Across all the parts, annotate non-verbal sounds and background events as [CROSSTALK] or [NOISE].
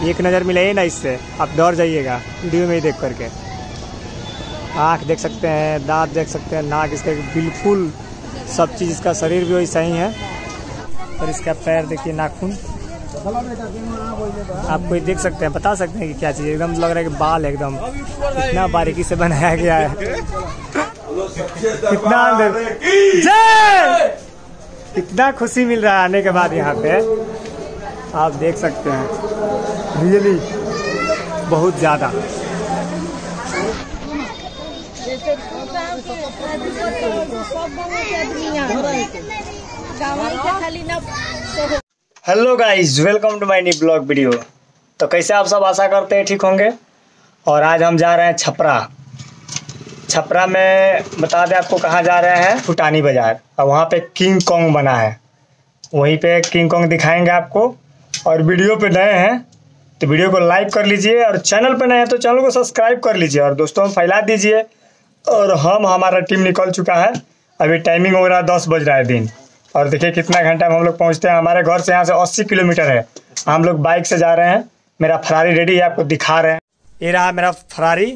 एक नज़र मिले ना इससे, आप दौड़ जाइएगा, वीडियो में ही देख करके। आँख देख सकते हैं, दांत देख सकते हैं, नाक इसका बिल्कुल सब चीज़ इसका शरीर भी वैसा ही है। और इसका पैर देखिए, नाखून। आप कोई देख सकते हैं, बता सकते हैं कि क्या चीज़ एकदम लग रहा है कि बाल एकदम। इतना बारीकी से बनाया गया है। कितना कितना खुशी मिल रहा है आने के बाद यहाँ पे। आप देख सकते हैं। रियली बहुत ज़्यादा। Hello guys welcome to my new blog video तो कैसे आप सब आशा करते हैं ठीक होंगे? और आज हम जा रहे हैं छपरा। छपरा में बता दें आपको कहाँ जा रहे हैं? फुटानी बाज़ार। और वहाँ पे किंग कॉन्ग बना है। वहीं पे किंग कॉन्ग दिखाएँगे आपको। और वीडियो पे नए हैं। तो वीडियो को लाइक कर लीजिए और चैनल पे नए हैं तो चैनल को सब्सक्राइब कर लीजिए और दोस्तों फैला दीजिए और हम, हमारा टीम निकल चुका है। अभी टाइमिंग हो रहा है दस बज रहा है दिन। और देखिए कितना घंटा में हम लोग पहुँचते हैं। हमारे घर से यहाँ से अस्सी किलोमीटर है। हम लोग बाइक से जा रहे हैं। मेरा फरारी रेडी है, आपको दिखा रहे हैं। ये रहा मेरा फरारी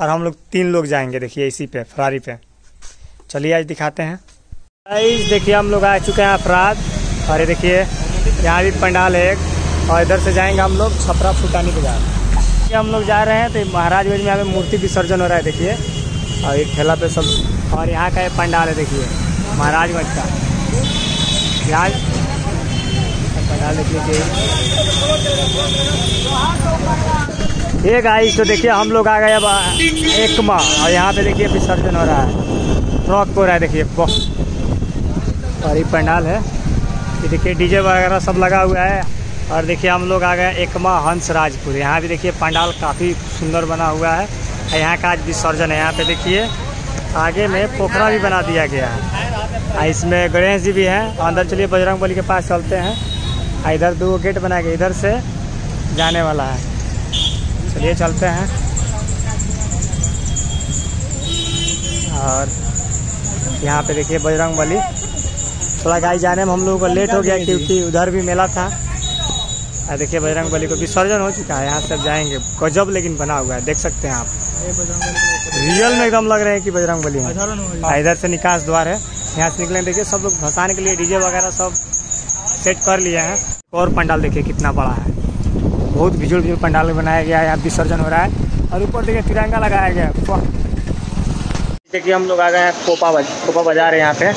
और हम लोग तीन लोग जाएँगे। देखिए इसी पे फरारी पे। चलिए आज दिखाते हैं। देखिए हम लोग आ चुके हैं अफराद और ये देखिए, यहाँ भी पंडाल है और इधर से जाएँगे हम लोग छपरा फुटानी बाज़ार। ये हम लोग जा रहे हैं तो महाराजगंज में यहाँ पे मूर्ति विसर्जन हो रहा है, देखिए। और एक ठेला पे सब और यहाँ का ये पंडाल है, देखिए। महाराजगंज का। यहाँ पंडाल देख लीजिए ये गाइस तो देखिए हम लोग आ गए अब, एक माह। और यहाँ पे देखिए विसर्जन हो रहा है। ट्रक हो रहा है, देखिए। और ये पंडाल है। ये देखिए डीजे वगैरह सब लगा हुआ है। और देखिए हम लोग आ गए एकमा हंस राजपुर यहाँ भी देखिए पंडाल काफ़ी सुंदर बना हुआ है यहाँ का आज विसर्जन है। यहाँ पे देखिए आगे में पोखरा भी बना दिया गया है। इसमें गणेश जी भी हैं। अंदर चलिए बजरंग के पास चलते हैं। इधर दो गेट बना के इधर से जाने वाला है। चलिए चलते हैं। और यहाँ पे देखिए बजरंग बली। थोड़ा गाड़ी जाने में हम लोगों को लेट हो गया क्योंकि उधर भी मेला था। देखिए बजरंग बली को विसर्जन हो चुका है यहाँ से जाएँगे। गजब लेकिन बना हुआ है देख सकते हैं आप। रियल में एकदम लग रहे हैं कि बजरंग बली है। इधर से निकास द्वार है। यहाँ से निकले देखिए सब लोग भसाने के लिए डीजे वगैरह सब सेट कर लिए हैं। और पंडाल देखिए कितना बड़ा है। बहुत भिजुड़ भिजुड़ पंडाल बनाया गया है यहाँ विसर्जन हो रहा है। और ऊपर देखिए तिरंगा लगाया गया है। देखिए हम लोग आ गए हैं कोपा बाज कोपा बाज़ार है यहाँ पे।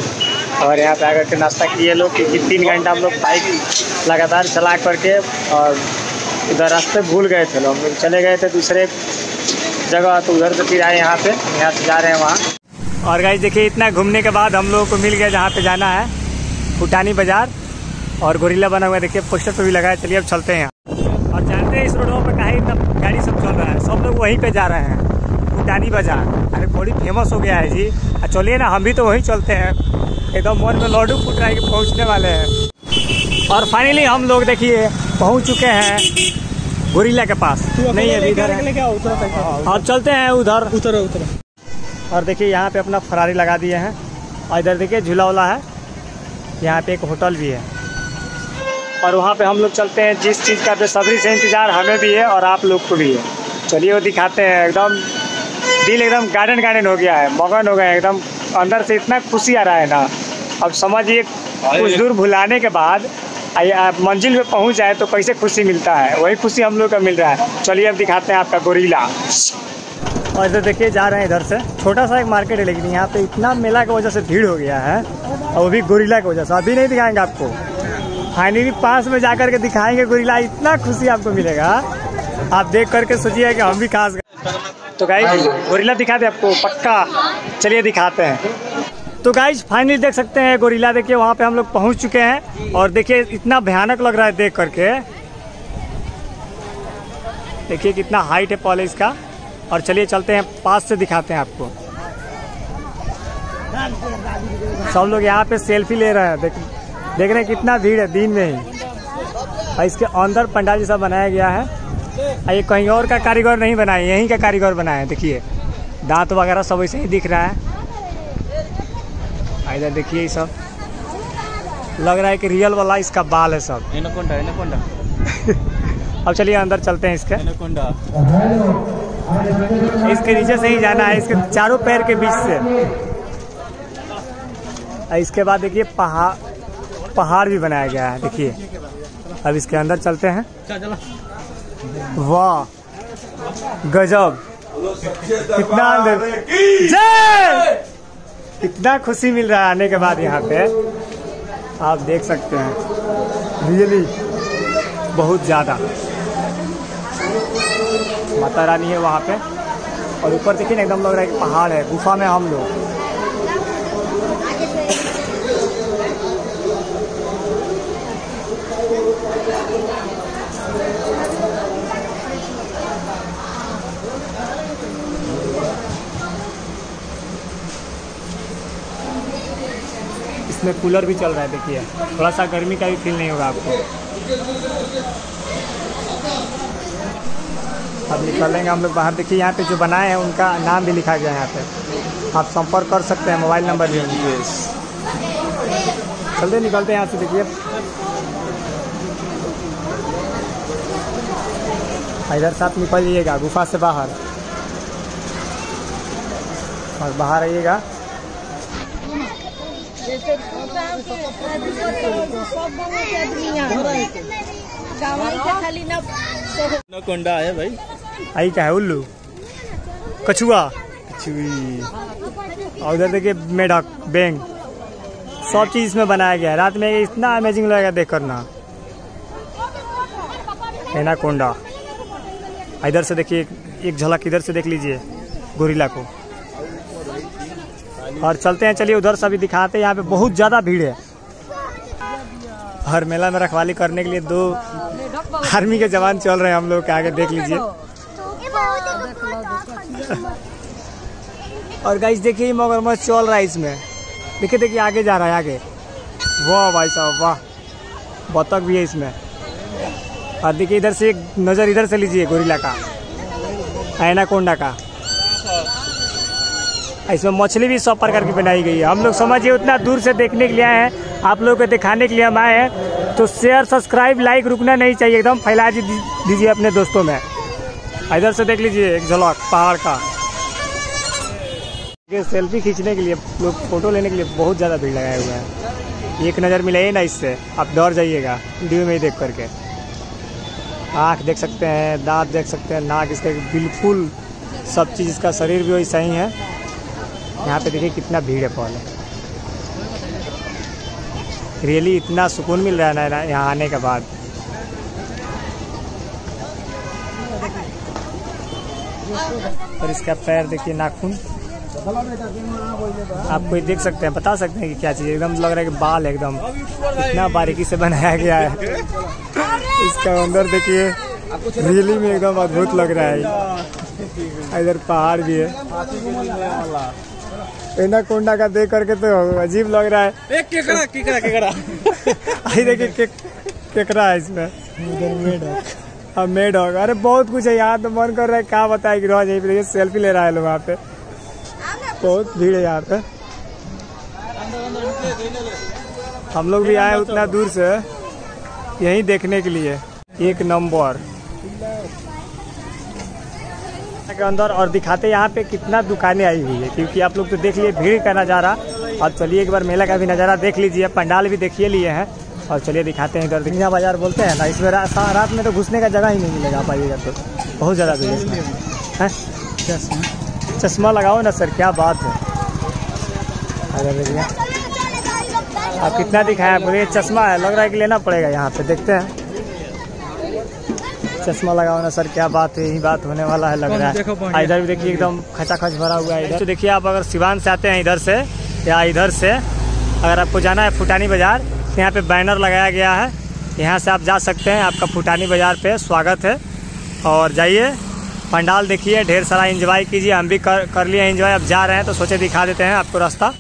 और यहाँ पे आकर के नाश्ता किए लोग, क्योंकि तीन घंटा हम लोग बाइक लगातार चला करके और इधर रास्ते भूल गए थे लोग। हम चले गए थे दूसरे जगह तो उधर से फिर आए यहाँ पे। यहाँ से जा रहे हैं वहाँ। और गाइस देखिए, इतना घूमने के बाद हम लोगों को मिल गया जहाँ पे जाना है, भूटानी बाज़ार। और गोरिल्ला बना हुआ देखिए पोस्टर पे भी लगा है। चलिए, अब चलते हैं और जानते हैं इस रोडों पर कहीं इतना गाड़ी सब चल रहा है। सब लोग वहीं पे जा रहे हैं। भूटानी बाज़ार अरे बड़ी फ़ेमस हो गया है जी। चलिए ना हम भी तो वहीं चलते हैं। एकदम मन में लड्डू फूट रहा है कि पहुँचने वाले हैं। और फाइनली हम लोग देखिए पहुँच चुके हैं गोरिल्ला के पास। नहीं अभी इधर और चलते हैं उधर। उतर उतर। और देखिए यहाँ पे अपना फरारी लगा दिए हैं। और इधर देखिए झूला उला है। यहाँ पे एक होटल भी है। और वहाँ पे हम लोग चलते हैं। जिस चीज़ का बेसब्री से इंतज़ार हमें भी है और आप लोग को भी है। चलिए वो दिखाते हैं। एकदम दिल एकदम गार्डन गार्डन हो गया है मगन हो गया है एकदम अंदर से इतना खुशी आ रहा है ना। अब समझिए कुछ दूर भुलाने के बाद आप मंजिल पे पहुँच जाए तो कैसे खुशी मिलता है? वही खुशी हम लोग का मिल रहा है। चलिए अब दिखाते हैं आपका गोरीला। और इधर देखिए जा रहे हैं इधर से। छोटा सा एक मार्केट है लेकिन यहाँ पे इतना मेला की वजह से भीड़ हो गया है और वो भी गोरीला की वजह से। अभी नहीं दिखाएँगे आपको। फाइनली पास में जा करके दिखाएँगे गोरीला। इतना खुशी आपको मिलेगा। आप देख करके सोचिए कि हम भी खास तो गाइज़ गोरीला दिखाते हैं आपको पक्का। चलिए दिखाते हैं। तो गाइज़ फाइनली देख सकते हैं गोरीला देखिए वहाँ पे हम लोग पहुँच चुके हैं और देखिए इतना भयानक लग रहा है देख करके। देखिए कितना हाइट है पहले इसका और चलिए चलते हैं पास से दिखाते हैं आपको। सब लोग यहाँ पे सेल्फी ले रहे हैं देख देख रहे हैं कितना भीड़ है दिन में ही। और इसके अंदर पंडाल जैसा बनाया गया है। ये कहीं और का कारीगर नहीं बनाए यहीं का कारीगर बनाए देखिए। दांत वगैरह सब ऐसे ही दिख रहा है। और इधर देखिए ये सब। लग रहा है कि रियल वाला इसका बाल है सब। Anaconda anaconda. [LAUGHS] अब चलिए अंदर चलते हैं इसके। इसके नीचे से ही जाना है इसके चारों पैर के बीच से। और इसके बाद देखिए पहाड़ पहाड़ भी बनाया गया है देखिए। अब इसके अंदर चलते हैं। वाह, गजब। कितना जय! कितना खुशी मिल रहा है आने के बाद यहाँ पे। आप देख सकते हैं। रियली बहुत ज़्यादा। माता रानी है वहाँ पे। और ऊपर देखिए एकदम लग रहा है कि पहाड़ है। गुफा में हम लोग। इसमें कूलर भी चल रहा है देखिए। थोड़ा सा गर्मी का भी फील नहीं होगा आपको। अब निकलेंगे हम लोग बाहर। देखिए यहाँ पे जो बनाए हैं उनका नाम भी लिखा गया है यहाँ पे। आप संपर्क कर सकते हैं मोबाइल नंबर भी। उनके चलते निकलते हैं यहाँ से देखिए। इधर साथ निकल जाइएगा गुफा से बाहर। और बाहर आइएगा। जैसे गाँव के सब गाँव के आदमी यहाँ गाँव के खाली ना एनाकोंडा है भाई। आई क्या है उल्लू। कछुआ। और उधर देखिए मेढक, बैंग। सब चीज़ इसमें बनाया गया है। रात में इतना अमेजिंग लगेगा देख कर ना एनाकोंडा इधर से देखिए एक- एक झलक इधर से देख लीजिए, गोरिल्ला को। और चलते हैं, चलिए उधर से अभी दिखाते हैं, यहाँ पे बहुत ज़्यादा भीड़ है। हर मेला में रखवाली करने के लिए दो आर्मी के जवान चल रहे हैं, हम लोग के आगे देख लीजिए। और गाइस देखिए मगरमच्छ चल रहा है इसमें। देखिए देखिए, आगे जा रहा है, आगे। वाह भाई साहब, वाह। बतख भी है इसमें। और देखिए, इधर से एक नज़र इधर से लीजिए, गोरिल्ला का, एनाकोंडा का। इसमें मछली भी सब प्रकार की बनाई गई है। हम लोग समझिए उतना दूर से देखने के लिए आए हैं, आप लोगों को दिखाने के लिए हम आए हैं। तो शेयर सब्सक्राइब लाइक रुकना नहीं चाहिए, एकदम फैला दीजिए अपने दोस्तों में। इधर से देख लीजिए एक झलक, पहाड़ का। सेल्फी खींचने के लिए, लोग फ़ोटो लेने के लिए बहुत ज़्यादा भीड़ लगाए हुए हैं। एक नज़र मिले ना इससे, आप डर जाइएगा, वीडियो में ही देख करके। आँख देख सकते हैं, दांत देख सकते हैं, नाक, इसके बिल्कुल सब चीज़, इसका शरीर भी वही सही है। यहाँ पे देखिए कितना भीड़ है पहले। रियली इतना सुकून मिल रहा है ना यहाँ आने के बाद। और इसका पैर देखिए नाखून। आप कोई देख सकते हैं, बता सकते हैं कि क्या चीज़ एकदम लग रहा है कि बाल एकदम। इतना बारीकी से बनाया गया है। इसका अंदर देखिए रियली में एकदम अद्भुत लग रहा है। इधर पहाड़ भी है। एनाकोंडा का देख करके तो अजीब लग रहा है। एक केकड़ा केकड़ा केकड़ा। [LAUGHS] आई देखिए के, केकरा है इसमें। हाँ। मेढक अरे बहुत कुछ है यहाँ तो मन कर रहा है क्या बताए कि रोज यहीं पे देखिए सेल्फी ले रहा है लोग वहाँ पे। बहुत भीड़ है यहाँ पे। हम लोग भी आए उतना दूर से यहीं देखने के लिए। एक नंबर। के अंदर और दिखाते यहाँ पे कितना दुकानें आई हुई है क्योंकि आप लोग तो देख लिए भीड़ का नज़ारा। और चलिए एक बार मेला का भी नज़ारा देख लीजिए पंडाल भी देखिए लिए हैं। और चलिए दिखाते हैं इधर। दिखिया बाज़ार बोलते हैं ना इसमें रा, रात में तो घुसने का जगह ही नहीं मिलेगा आप आइएगा तो। बहुत ज़्यादा भीड़ है। हैं? चश्मा। लगाओ ना सर क्या बात है। आप कितना दिखाया बोलिए चश्मा है लग रहा है कि लेना पड़ेगा यहाँ पे देखते हैं। चश्मा लगाओ ना सर क्या बात है यही बात होने वाला है लग रहा है। इधर भी देखिए एकदम खचाखच भरा हुआ है इधर। तो देखिए आप अगर सिवान से आते हैं इधर से या इधर से अगर आपको जाना है फुटानी बाज़ार तो यहाँ पे बैनर लगाया गया है। यहाँ से आप जा सकते हैं आपका फुटानी बाज़ार पे स्वागत है। और जाइए पंडाल देखिए ढेर सारा एंजॉय कीजिए हम भी कर, कर लिए इंजॉय अब जा रहे हैं तो सोचे दिखा देते हैं आपको रास्ता।